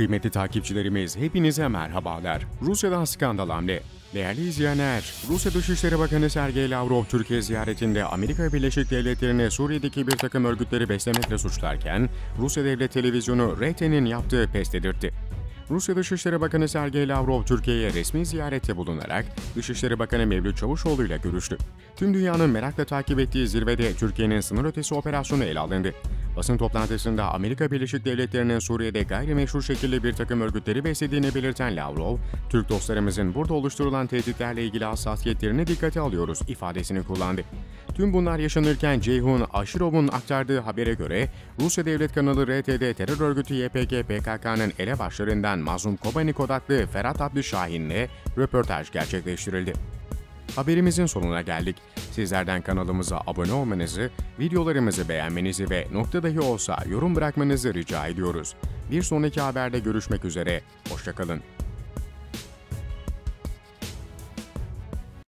Kıymetli takipçilerimiz hepinize merhabalar. Rusya'dan skandal hamle. Değerli izleyenler, Rusya Dışişleri Bakanı Sergey Lavrov Türkiye ziyaretinde Amerika Birleşik Devletleri'ne Suriye'deki bir takım örgütleri beslemekle suçlarken Rusya Devlet Televizyonu RT'nin yaptığı pes dedirtti. Rusya Dışişleri Bakanı Sergey Lavrov Türkiye'ye resmi ziyarette bulunarak Dışişleri Bakanı Mevlüt Çavuşoğlu ile görüştü. Tüm dünyanın merakla takip ettiği zirvede Türkiye'nin sınır ötesi operasyonu ele alındı. Basın toplantısında Amerika Birleşik Devletleri'nin Suriye'de gayrimeşru şekilde bir takım örgütleri beslediğini belirten Lavrov, Türk dostlarımızın burada oluşturulan tehditlerle ilgili hassasiyetlerini dikkate alıyoruz ifadesini kullandı. Tüm bunlar yaşanırken Ceyhun Aşirov'un aktardığı habere göre Rusya Devlet kanalı RT'de terör örgütü YPG PKK'nın elebaşlarından Mazlum Kobanik odaklı Ferhat Abdü Şahin'le röportaj gerçekleştirildi. Haberimizin sonuna geldik. Sizlerden kanalımıza abone olmanızı, videolarımızı beğenmenizi ve nokta dahi olsa yorum bırakmanızı rica ediyoruz. Bir sonraki haberde görüşmek üzere, hoşçakalın.